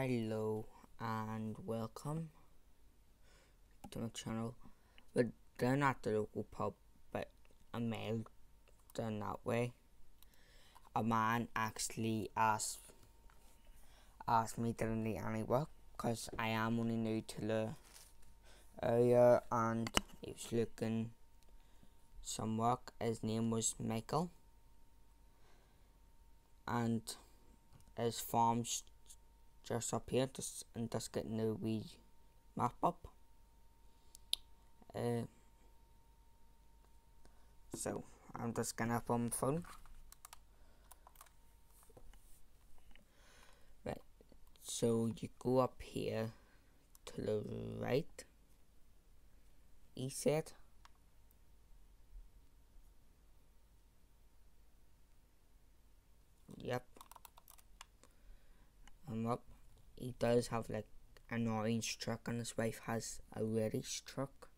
Hello and welcome to my channel. But they're not the local pub, but a mail done that way. A man actually asked asked me did I need any work because I am only new to the area and he was looking some work. His name was Michael and his farm's just up here just and just getting the wee map up. Uh, so I'm just gonna up on phone. Right, so you go up here to the right. He said. Yep. I'm up he does have like an orange truck and his wife has a reddish truck.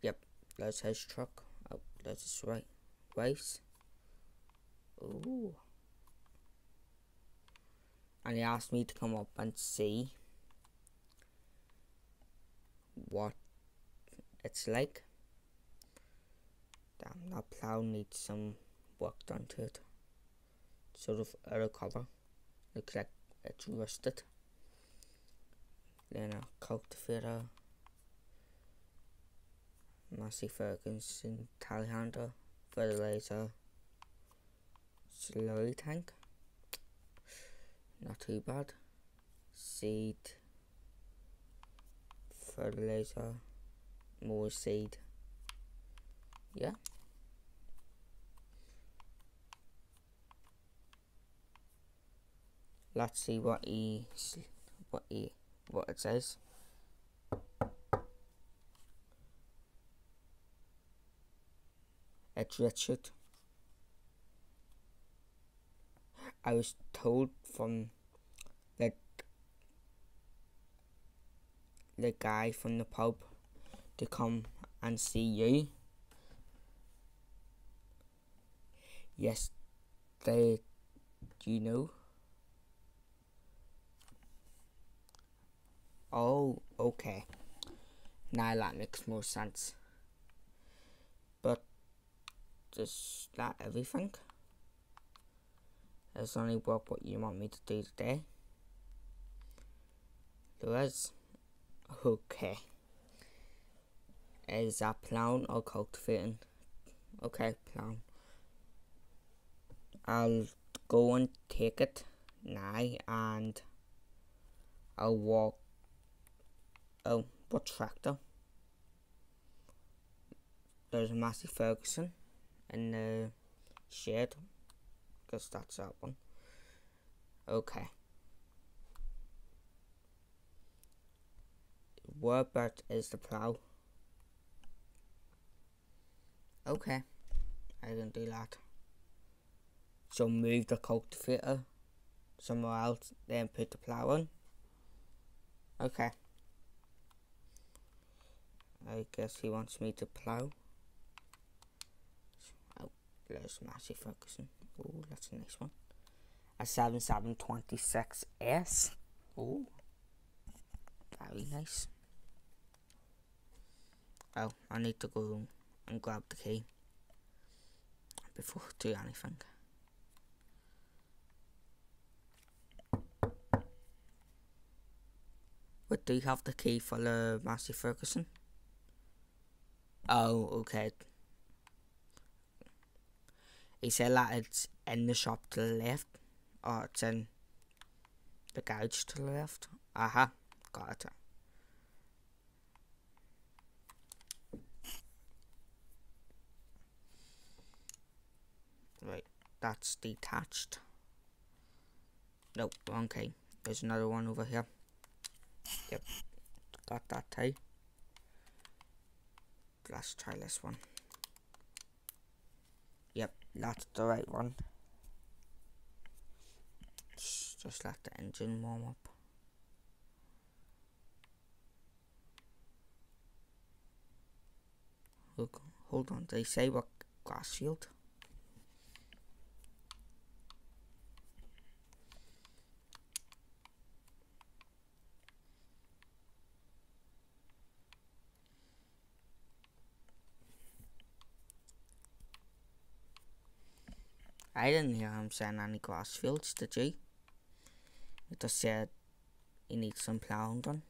Yep, that's his truck. Oh, that's his right wife's. Ooh. And he asked me to come up and see what it's like. Damn, that plow needs some work done to it. Sort of a cover. Looks like it's rusted. Then a cultivator, Massey Ferguson telehandler, fertilizer, slurry tank, not too bad, seed, fertilizer, more seed, yeah. Let's see what he what he what it says. It's Richard I was told from the the guy from the pub to come and see you. Yes they do you know Oh, okay. Now that makes more sense. But is that everything? There's only work what you want me to do today. There is. Okay. Is that plowing or cultivating? Okay, plowing. I'll go and take it now and I'll walk Oh, what tractor? There's a Massey Ferguson in the shed. Guess that's that one. Okay. Whereabouts is the plough? Okay. I can do that. So move the cultivator somewhere else, then put the plough on. Okay. I guess he wants me to plow. Oh, there's Massey Ferguson. Oh, that's a nice one. A 7726S. Oh, very nice. Oh, I need to go and grab the key before I do anything. But do you have the key for the Massey Ferguson? Oh, okay. He said that it's in the shop to the left. Or it's in the garage to the left. Aha, uh -huh. got it. Right, that's detached. Nope, key. There's another one over here. Yep, got that too let's try this one. Yep, that's the right one. Just let the engine warm up. Look, hold on, they say what grass field? Didn't hear him saying any grass fields, did you? He just said he needs some ploughing done.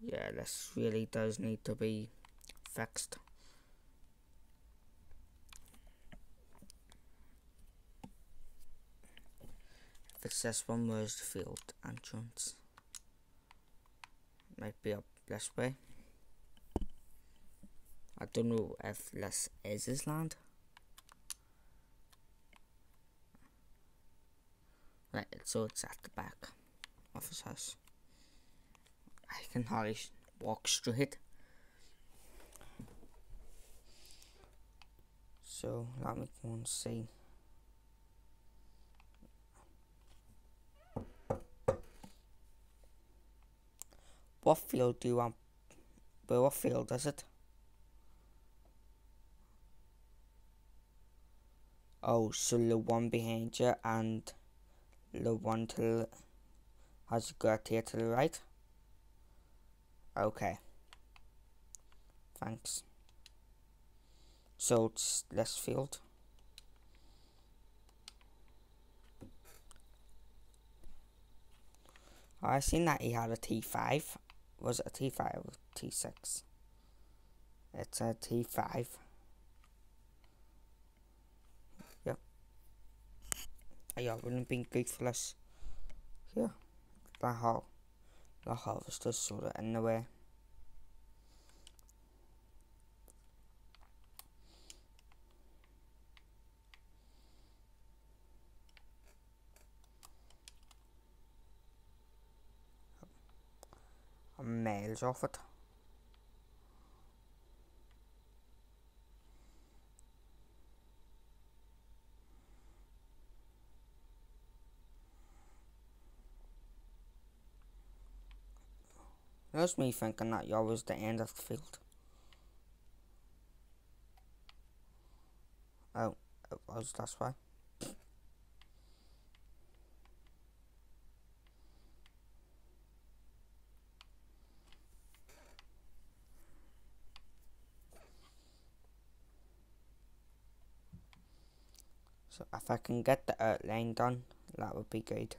Yeah, this really does need to be fixed. If this one, where's the field entrance? Might be up this way. I don't know if this is his land. Right, so it's at the back of his house. I can hardly walk straight. So let me go and see. What field do you want? But what field is it? Oh, so the one behind you and the one to the, has got here to the right? Okay. Thanks. So it's this field. Oh, I seen that he had a T5. Was it a T5 or T6? It's a T5. Oh, yeah, wouldn't been good for this. Here. The hole. The harvester's sort of in the way. miles off it. That's me thinking that y'all was the end of the field. Oh, it was, that's why. So if I can get the outline done, that would be good.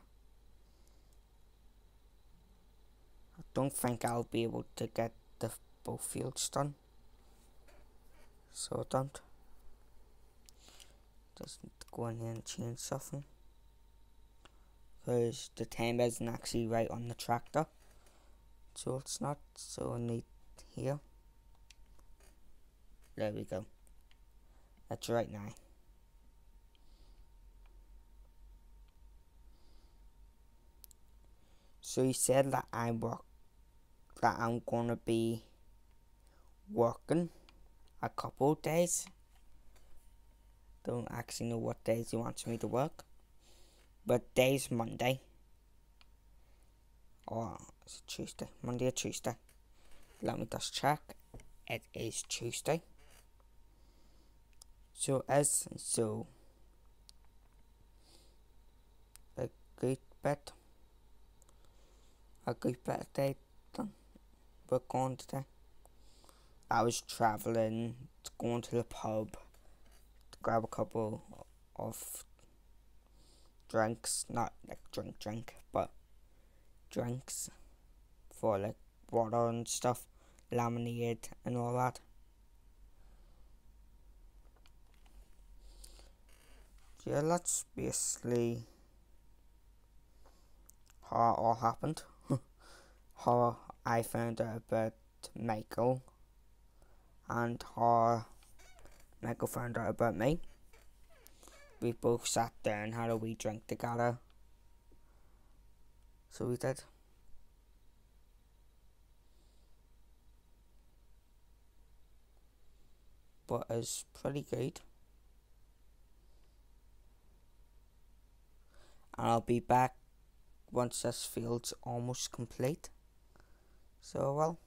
Don't think I'll be able to get the both fields done. So don't. Just go in here and change something. Because the time isn't actually right on the tractor. So it's not. So need here. There we go. That's right now. So he said that I work that I'm gonna be working a couple days. Don't actually know what days he wants me to work. But day's Monday. Oh, or is it Tuesday? Monday or Tuesday. Let me just check. It is Tuesday. So as so a good bit a good of day. We're going today. I was travelling, going to the pub to grab a couple of drinks, not like drink drink, but drinks for like water and stuff, lemonade and all that. Yeah, that's basically how it all happened how I found out about Michael and how Michael found out about me. We both sat there and had a wee drink together. So we did. But it's pretty good. And I'll be back once this field's almost complete. So, well,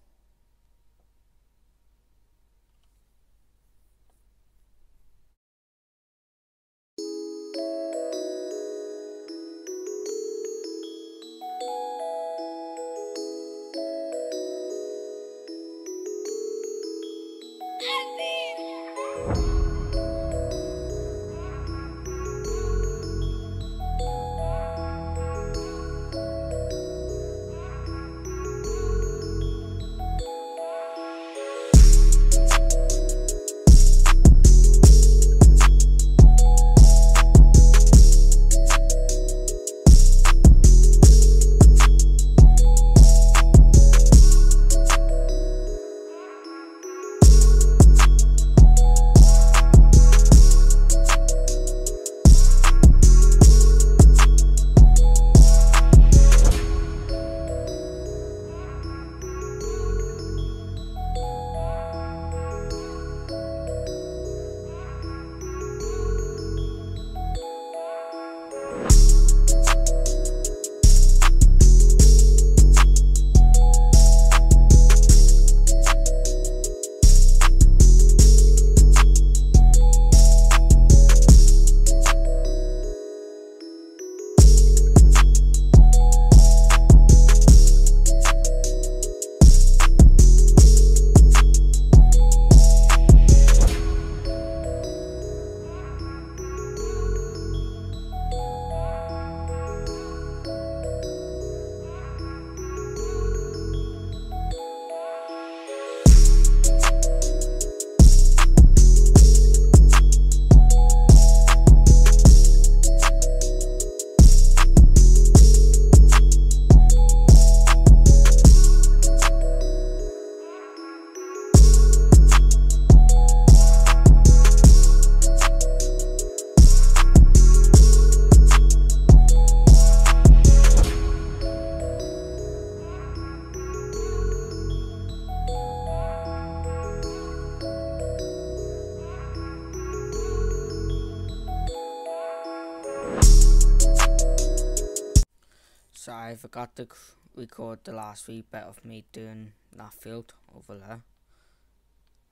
Forgot to record the last wee bit of me doing that field over there.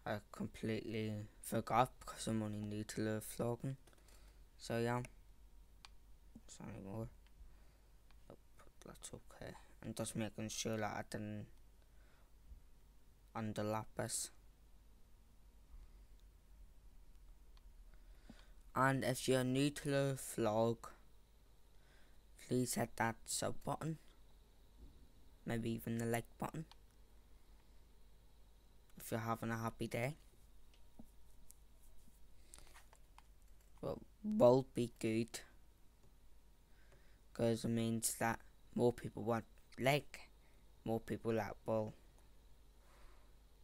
I completely forgot because I'm only new to the vlogging. So yeah. It's more. Oh, that's okay. I'm just making sure that I didn't underlap this. And if you're new to the vlog, please hit that sub button maybe even the like button. If you're having a happy day. Well will be good. Because it means that more people want like more people that will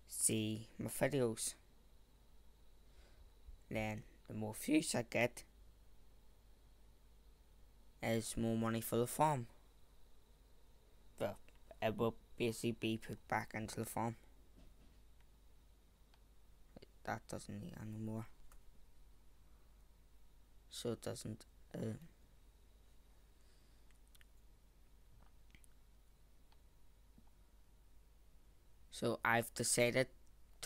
see my videos. Then the more views I get as more money for the farm. It will basically be put back into the farm. That doesn't need anymore. So it doesn't. Uh, so I've decided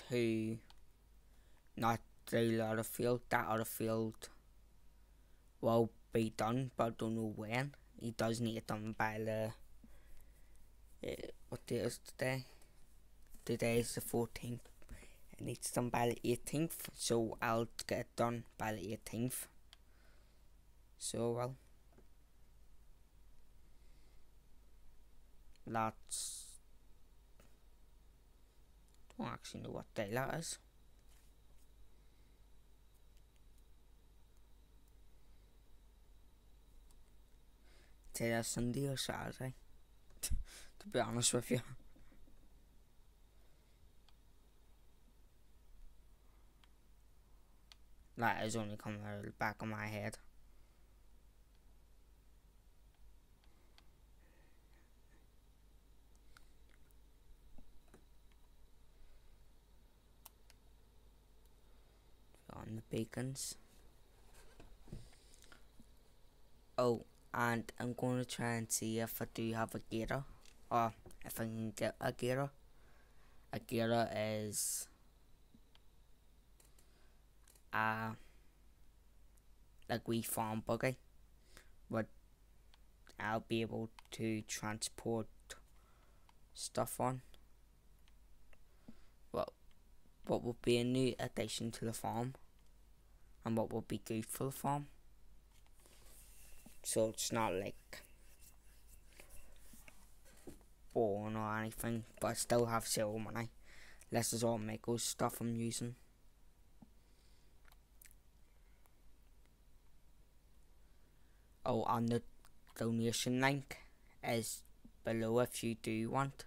to not do lot of field. That other field will be done, but I don't know when. He does need it done by the. What is today? Today is the 14th. It needs done by the 18th, so I'll get it done by the 18th. So, well. That's. Don't actually know what day that is. say that's Sunday or Saturday. to be honest with you. That is only coming out of the back of my head. On the beacons. Oh, and I'm going to try and see if I do have a gator or if I can get a gator. A is uh like we farm buggy but I'll be able to transport stuff on. Well what will be a new addition to the farm and what would be good for the farm. So it's not like born or anything, but I still have zero money. This is all Mako stuff I'm using. Oh, and the donation link is below if you do want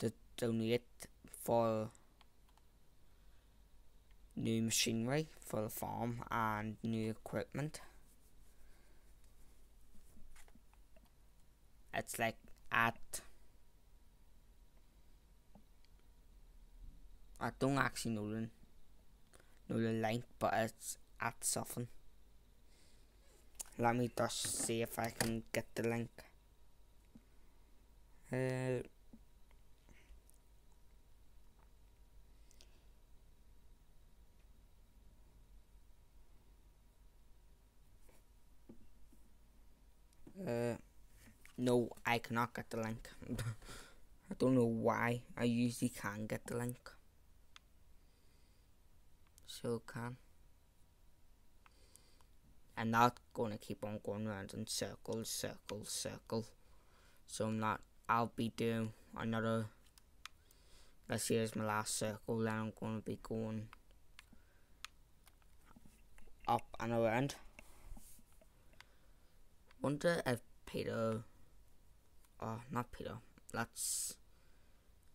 to donate for new machinery for the farm and new equipment. It's like at I don't actually know the know the link but it's at something. Let me just see if I can get the link. Uh, Uh, no, I cannot get the link. I don't know why. I usually can get the link. So can. I'm not gonna keep on going around in circles, circles, circles. So I'm not. I'll be doing another. Let's see, here's my last circle. Then I'm gonna be going up and around. Wonder if Peter. Oh, not Peter. That's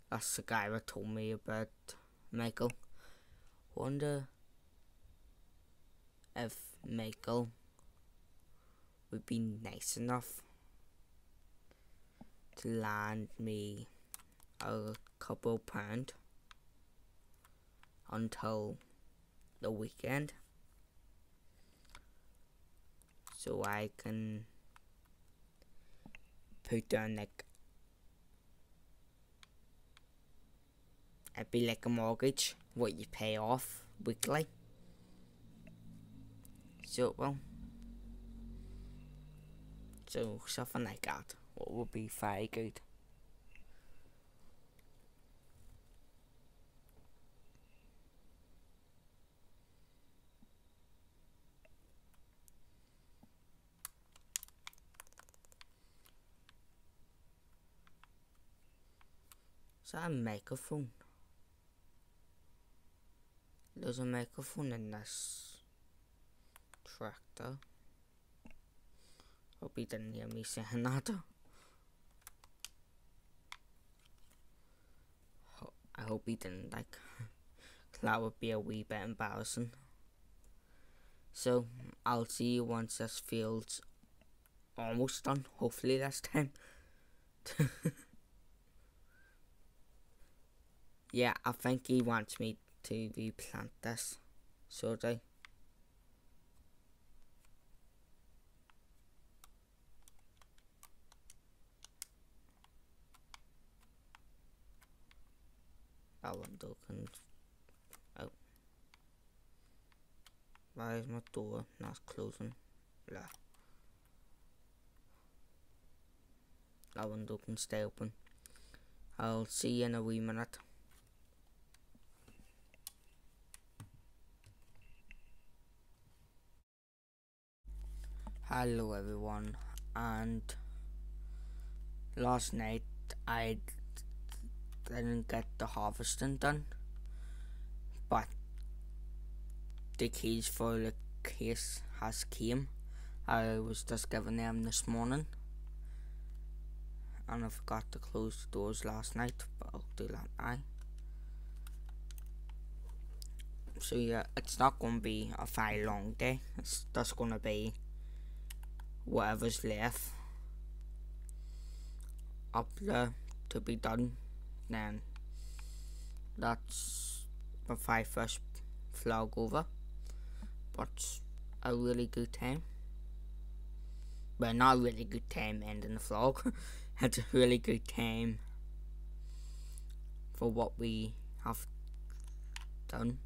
that's the guy that told me about Michael. Wonder if Michael would be nice enough to land me a couple pound until the weekend so I can put down like it'd be like a mortgage what you pay off weekly. So well so something like that. What would be very good That a microphone? There's a microphone in this tractor. Hope he didn't hear me saying that. I hope he didn't like that would be a wee bit embarrassing. So I'll see you once this field's almost done, hopefully this time. Yeah, I think he wants me to replant this. So I? That window can... Oh. Why is my door not closing? Yeah. That window can stay open. I'll see you in a wee minute. Hello everyone and last night I didn't get the harvesting done but the keys for the case has came. I was just giving them this morning and I forgot to close the doors last night but I'll do that now. So yeah it's not going to be a very long day. It's just going to be whatever's left. Up there to be done then that's my first vlog over. But a really good time. But not a really good time ending the vlog. It's a really good time for what we have done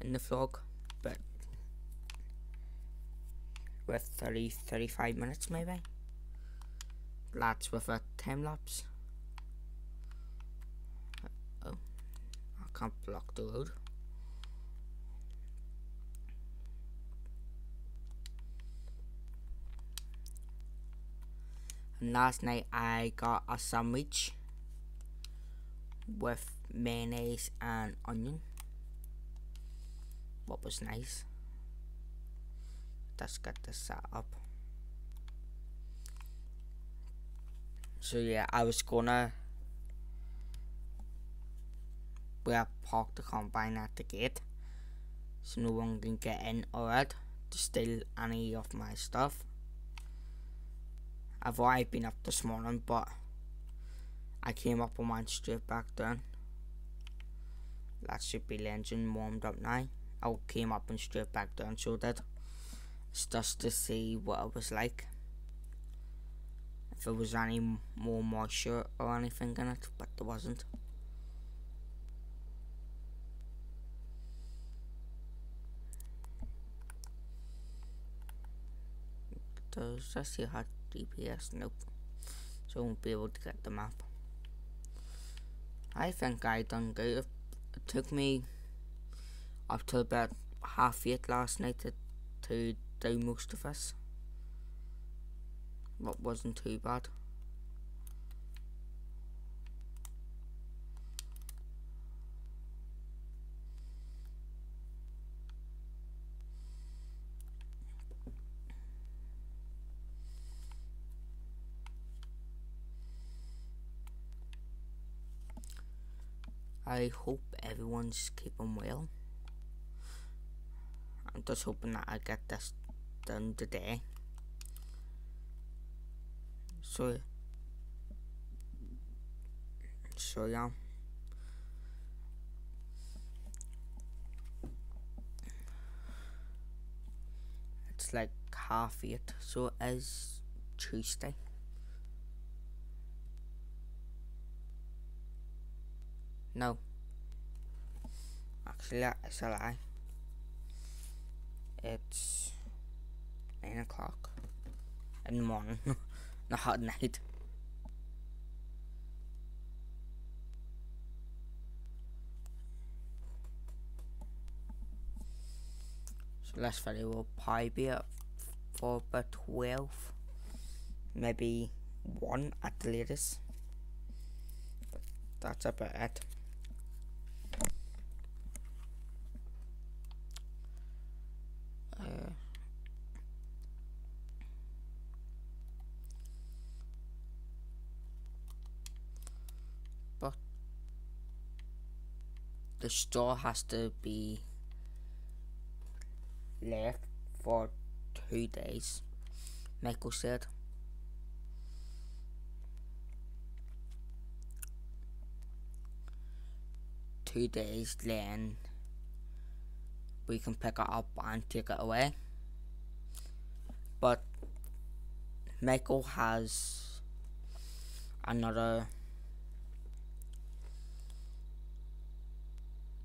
in the vlog with 30 35 minutes maybe? That's with a time lapse. Oh I can't block the road and last night I got a sandwich with mayonnaise and onion. What was nice. Let's get this set up. So yeah, I was gonna we have parked the combine at the gate so no one can get in or out to steal any of my stuff. I've already been up this morning but I came up and went straight back down. That should be the engine warmed up now. I came up and straight back down so that just to see what it was like. If there was any more moisture or anything in it, but there wasn't. Does that still have GPS? Nope. So I won't be able to get the map. I think I done good. It took me up to about half eight last night to, to do most of this. What wasn't too bad. I hope everyone's keeping well. I'm just hoping that I get this done today. So, so yeah. It's like half eight, so is Tuesday. No. Actually, that's a lie. It's 9 o'clock in the morning, not at night. So last video will probably be up for about 12, maybe 1 at the latest. But that's about it. The store has to be left for two days, Michael said. Two days, then we can pick it up and take it away. But Michael has another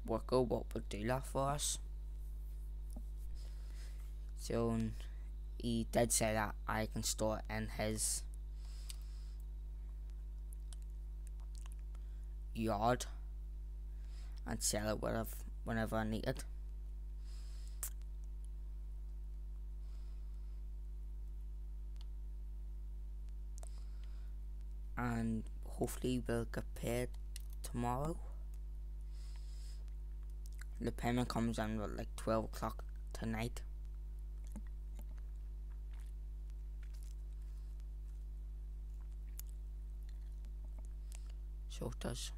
worker what would do that for us. So he did say that I can store it in his yard and sell it whenever, whenever I need it. And hopefully we'll get paid tomorrow the payment comes on at like 12 o'clock tonight. So it does.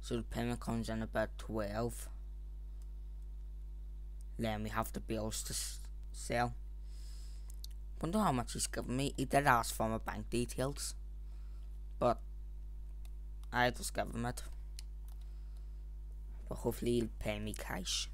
So the payment comes in about 12. Then we have the bills to sell. Wonder how much he's given me. He did ask for my bank details. But I just give him it. But hopefully he'll pay me cash.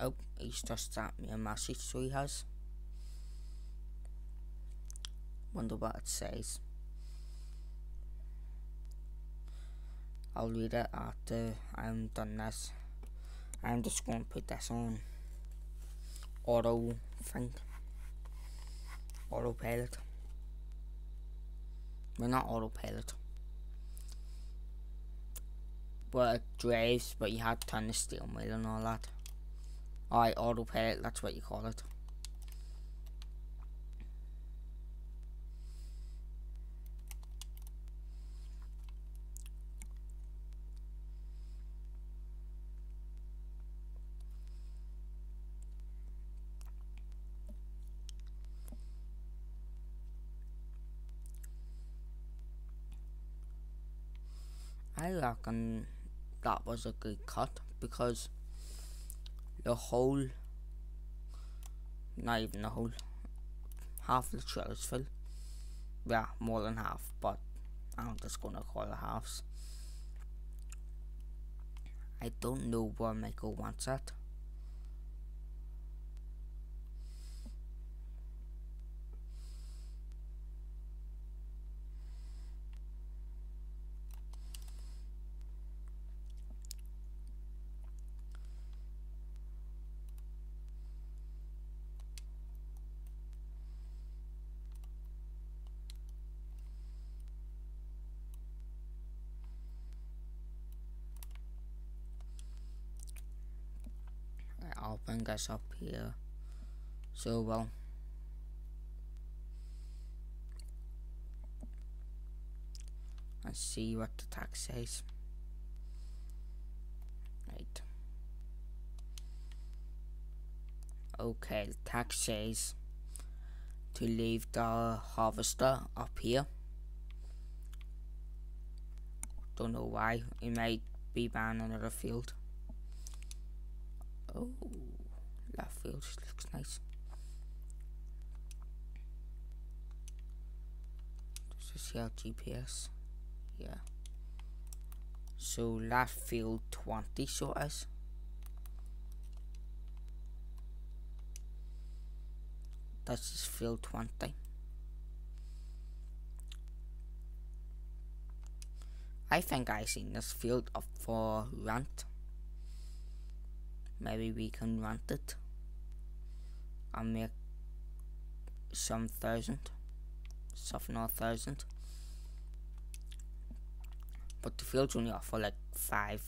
Oh, he's just sent me a message, so he has. Wonder what it says. I'll read it after I'm done this. I'm just going to put this on auto thing. Autopilot. Well, not autopilot. But it drives, but you have to turn the steering wheel and all that. Alright, autopilot, that's what you call it. I reckon that was a good cut because the whole, not even the whole, half the trailer is full. Yeah, more than half, but I'm just gonna call it halves. I don't know where Michael wants it. Us up here. So well. And see what the tax says. Right. Okay, the tax says to leave the harvester up here. Don't know why. It might be banned another field. Oh, left field just looks nice. This see our GPS? Yeah. So left field 20 so is. That's just field 20. I think I seen this field up for rent maybe we can rent it and make some thousand something or thousand. But the field's only offer like five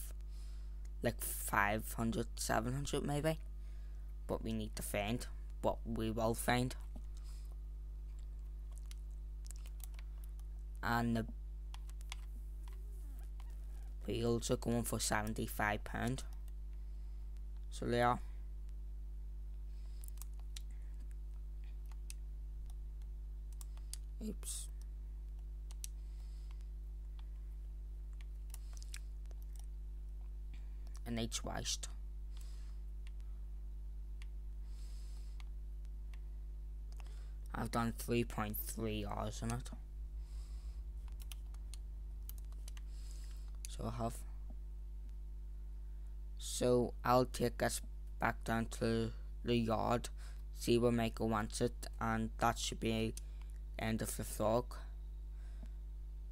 like 500 700 maybe. But we need to find what we will find. And the fields are going for 75 pound. So leer. Oops. And H waste. I've done 3.3 hours on it. So I have so I'll take us back down to the yard, see where Michael wants it, and that should be end of the vlog.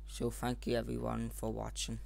So thank you everyone for watching.